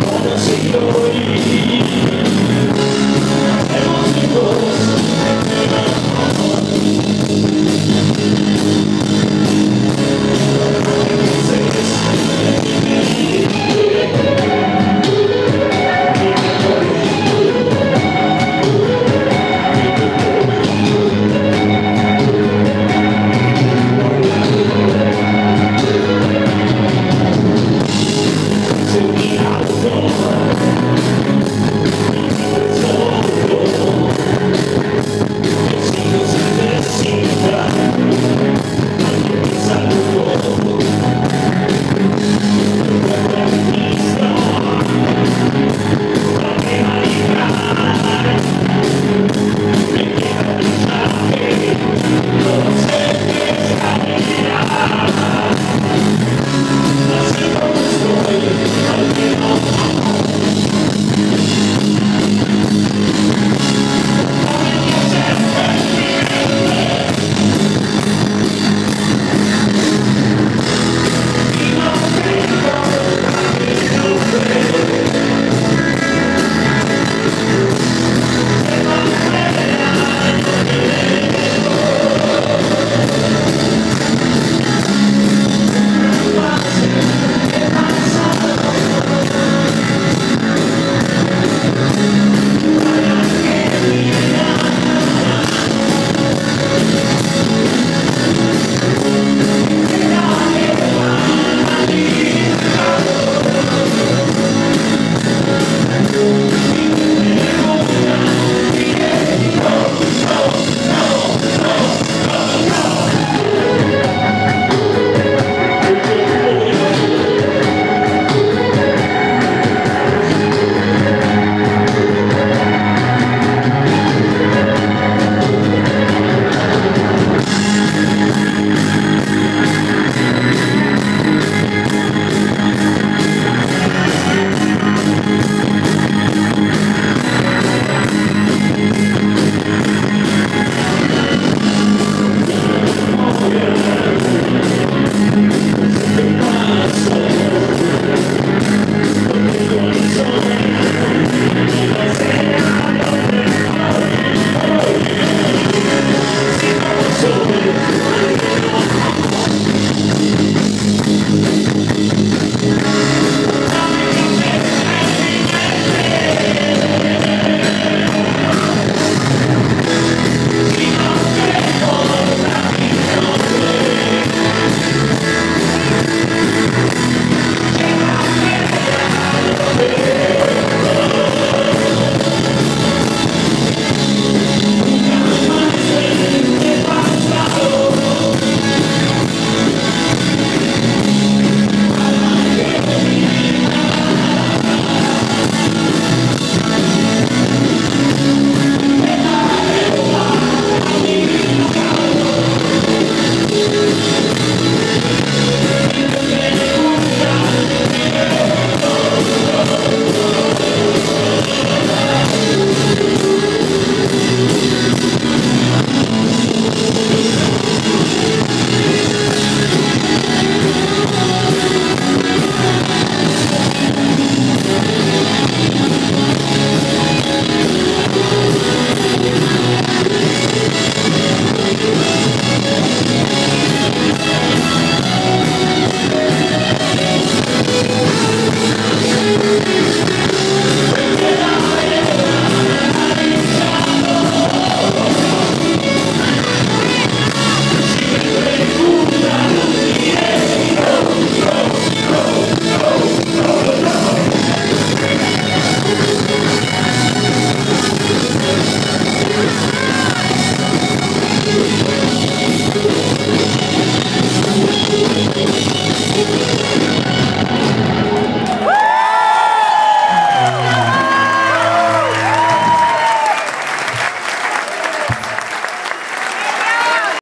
Conocido y